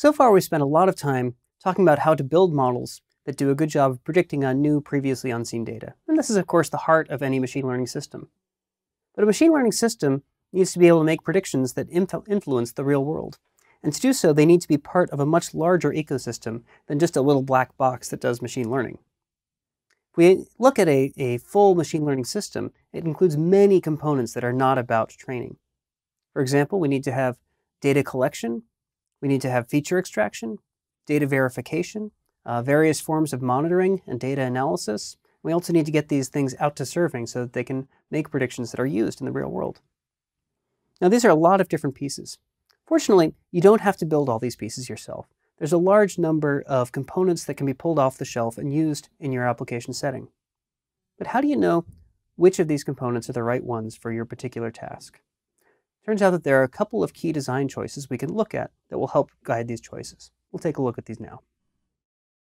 So far, we've spent a lot of time talking about how to build models that do a good job of predicting on new, previously unseen data. And this is, of course, the heart of any machine learning system. But a machine learning system needs to be able to make predictions that influence the real world. And to do so, they need to be part of a much larger ecosystem than just a little black box that does machine learning. If we look at a, a full machine learning system, it includes many components that are not about training. For example, we need to have data collection, we need to have feature extraction, data verification, uh, various forms of monitoring and data analysis. We also need to get these things out to serving so that they can make predictions that are used in the real world. Now, these are a lot of different pieces. Fortunately, you don't have to build all these pieces yourself. There's a large number of components that can be pulled off the shelf and used in your application setting. But how do you know which of these components are the right ones for your particular task? Turns out that there are a couple of key design choices we can look at that will help guide these choices. We'll take a look at these now.